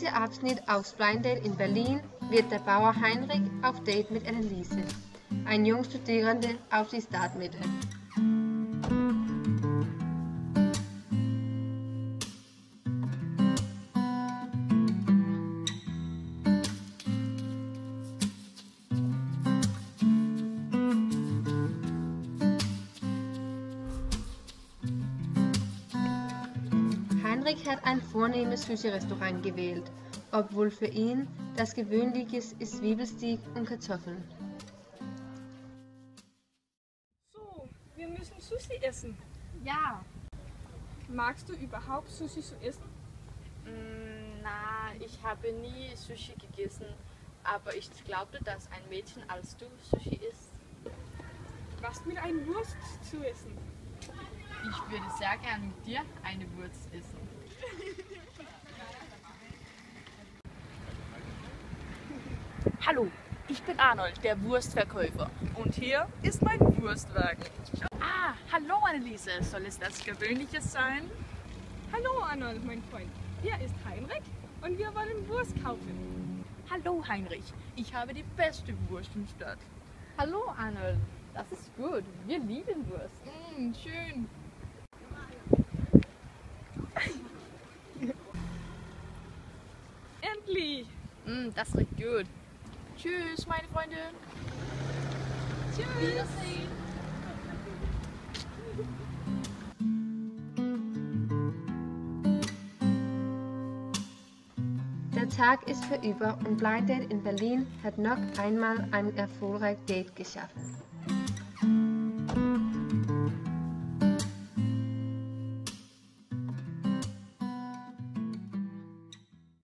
diesem Abschnitt aus Date in Berlin wird der Bauer Heinrich auf Date mit Anneliese, ein Jungstudierende auf die Startmittel. Heinrich hat ein vornehmes Sushi-Restaurant gewählt, obwohl für ihn das Gewöhnliche ist Zwiebelsteak und Kartoffeln. So, wir müssen Sushi essen. Ja. Magst du überhaupt Sushi zu essen? Mm, na, ich habe nie Sushi gegessen, aber ich glaubte, dass ein Mädchen als du Sushi isst. Was mit einer Wurst zu essen? Ich würde sehr gerne mit dir eine Wurst essen. Hallo, ich bin Arnold, der Wurstverkäufer. Und hier ist mein Wurstwagen. Ah, hallo Anneliese, soll es das Gewöhnliches sein? Hallo Arnold, mein Freund. Hier ist Heinrich und wir wollen Wurst kaufen. Hallo Heinrich, ich habe die beste Wurst im Stadt. Hallo Arnold, das ist gut. Wir lieben Wurst. Mm, schön. Mm, das riecht gut. Tschüss, meine Freunde. Tschüss! Der Tag ist vorüber und Blind Date in Berlin hat noch einmal ein erfolgreiches Date geschaffen.